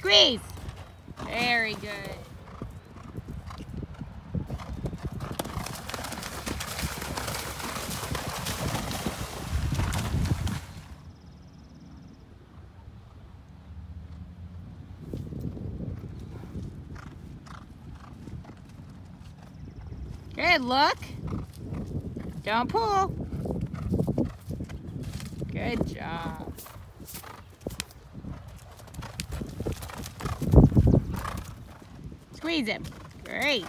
Squeeze. Very good. Good, look. Don't pull. Good job. Squeeze him. Great.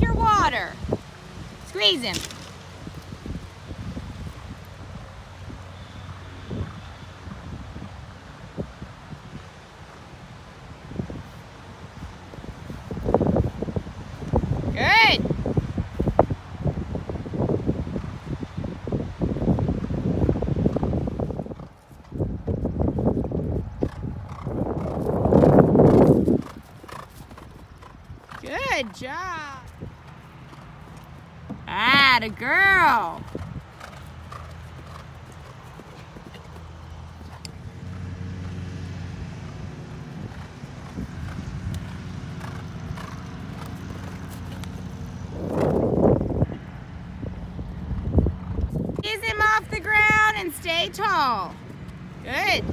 Your water. Squeeze him. Good. Good job. Ah, the girl. Ease him off the ground and stay tall. Good.